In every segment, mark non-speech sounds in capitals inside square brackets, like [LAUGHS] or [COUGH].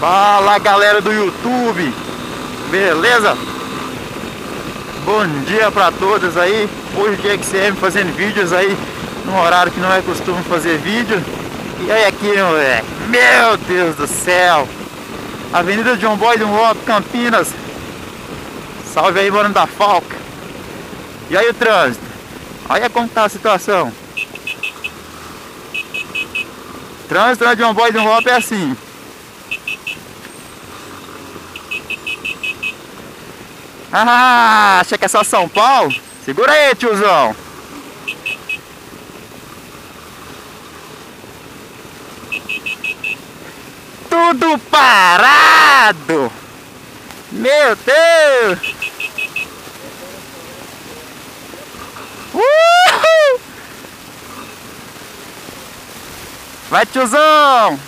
Fala galera do YouTube, beleza? Bom dia pra todos aí, hoje que você fazendo vídeos aí num horário que não é costume fazer vídeo. E aí aqui moleque, meu Deus do céu. Avenida John Boy do Lopes, Campinas. Salve aí mano da Falca. E aí o trânsito, olha como tá a situação. Trânsito na John Boy do Lopes é assim Ah, acha que é só São Paulo? Segura aí, tiozão. Tudo parado. Meu Deus. Uhul. Vai, tiozão.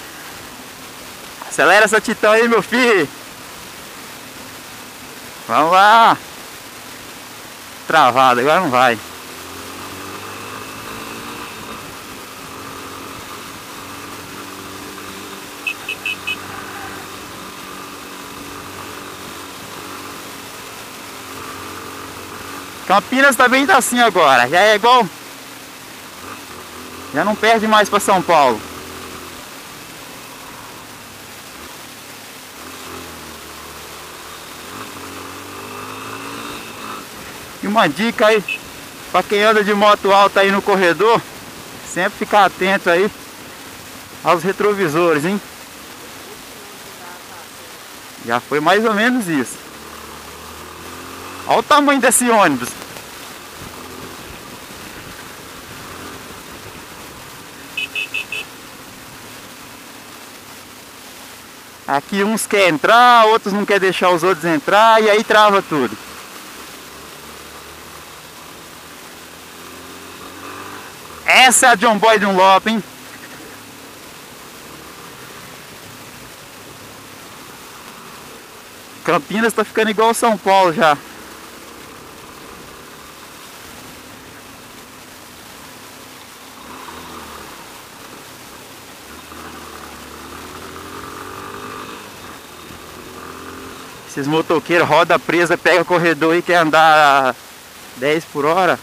Acelera essa titã aí, meu filho. Vamos lá. Travado, agora não vai. Campinas também tá assim agora, já é igual. Já não perde mais para São Paulo. E uma dica aí para quem anda de moto alta aí no corredor, sempre ficar atento aí aos retrovisores, hein? Já foi mais ou menos isso. Olha o tamanho desse ônibus. Aqui uns querem entrar, outros não querem deixar os outros entrar e aí trava tudo. Essa é a John Boy Dunlop, hein? Campinas tá ficando igual São Paulo já. Esses motoqueiros roda presa, pega o corredor e quer andar 10 por hora.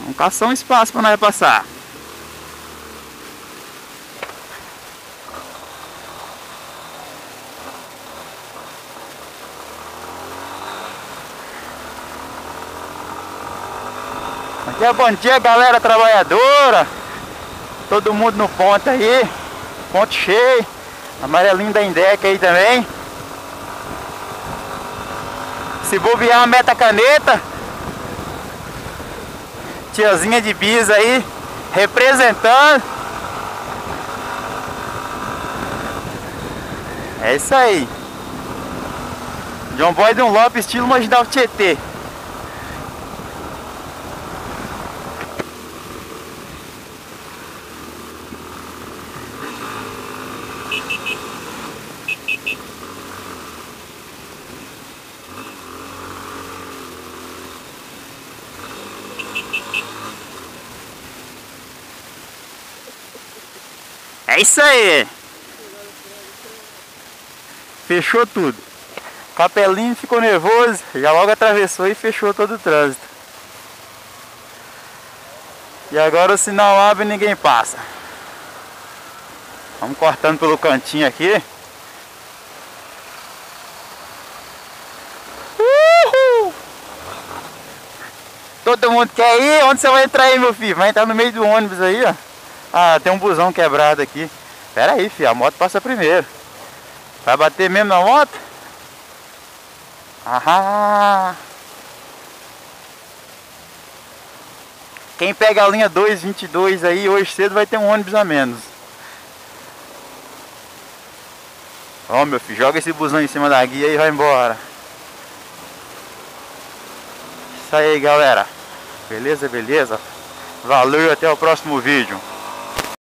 Vamos caçar um espaço para nós passar. Aqui é bom dia galera trabalhadora. Todo mundo no ponto aí. Ponto cheio. Amarelinho da Indec aí também. Se bobear meta caneta Tiazinha de bis aí, representando. É isso aí. John Boy de um Lopes, estilo Marginal Tietê. [LAUGHS] É isso aí. Fechou tudo. Capelinho ficou nervoso, já logo atravessou e fechou todo o trânsito. E agora o sinal abre e ninguém passa. Vamos cortando pelo cantinho aqui. Todo mundo quer ir? Onde você vai entrar aí, meu filho? Vai entrar no meio do ônibus aí, ó. Ah, tem um busão quebrado aqui. Pera aí, filho, a moto passa primeiro. Vai bater mesmo na moto? Aham. Quem pega a linha 222 aí hoje cedo vai ter um ônibus a menos. Ó, meu filho, joga esse busão em cima da guia e vai embora. Isso aí, galera. Beleza, beleza? Valeu e até o próximo vídeo.